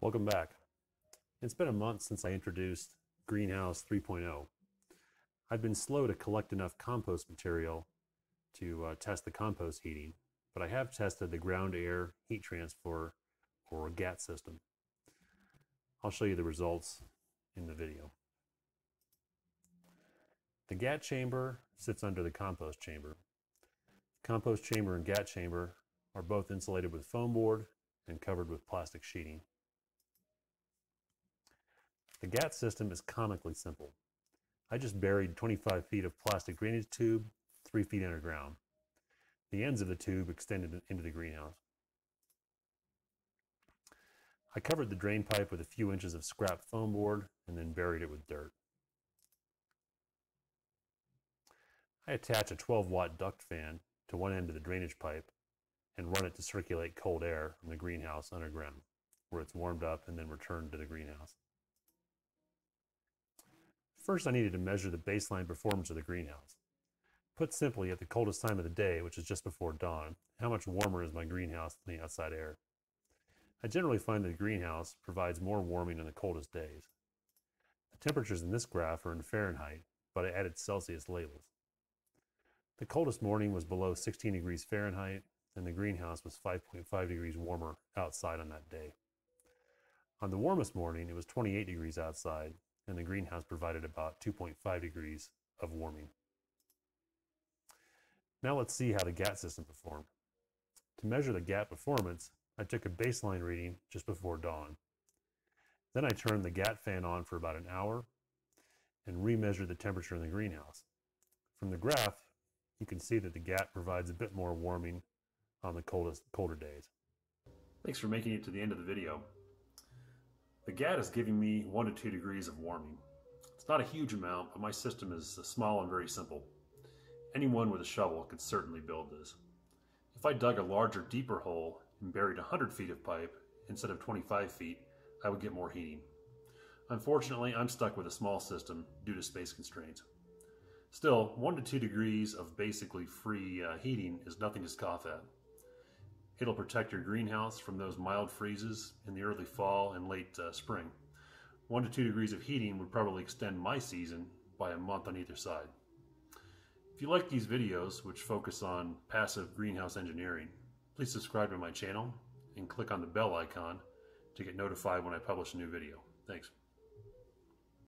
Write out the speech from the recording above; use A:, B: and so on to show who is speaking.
A: Welcome back. It's been a month since I introduced Greenhouse 3.0. I've been slow to collect enough compost material to uh, test the compost heating, but I have tested the ground air heat transfer or GAHT system. I'll show you the results in the video. The GAHT chamber sits under the compost chamber. Compost chamber and GAHT chamber are both insulated with foam board and covered with plastic sheeting. The GAHT system is comically simple. I just buried 25 feet of plastic drainage tube, 3 feet underground. The ends of the tube extended into the greenhouse. I covered the drain pipe with a few inches of scrap foam board and then buried it with dirt. I attach a 12 watt duct fan to one end of the drainage pipe and run it to circulate cold air from the greenhouse underground, where it's warmed up and then returned to the greenhouse. First, I needed to measure the baseline performance of the greenhouse. Put simply, at the coldest time of the day, which is just before dawn, how much warmer is my greenhouse than the outside air? I generally find that the greenhouse provides more warming on the coldest days. The temperatures in this graph are in Fahrenheit, but I added Celsius labels. The coldest morning was below 16 degrees Fahrenheit, and the greenhouse was 5.5 degrees warmer outside on that day. On the warmest morning, it was 28 degrees outside, and the greenhouse provided about 2.5 degrees of warming. Now let's see how the GAHT system performed. To measure the GAHT performance, I took a baseline reading just before dawn. Then I turned the GAHT fan on for about an hour and remeasured the temperature in the greenhouse. From the graph, you can see that the GAHT provides a bit more warming on the coldest, colder days. Thanks for making it to the end of the video. The GAHT is giving me one to two degrees of warming. It's not a huge amount, but my system is small and very simple. Anyone with a shovel could certainly build this. If I dug a larger, deeper hole and buried 100 feet of pipe instead of 25 feet, I would get more heating. Unfortunately, I'm stuck with a small system due to space constraints. Still, 1 to 2 degrees of basically free uh, heating is nothing to scoff at. It'll protect your greenhouse from those mild freezes in the early fall and late uh, spring. 1 to 2 degrees of heating would probably extend my season by a month on either side. If you like these videos, which focus on passive greenhouse engineering, please subscribe to my channel and click on the bell icon to get notified when I publish a new video. Thanks.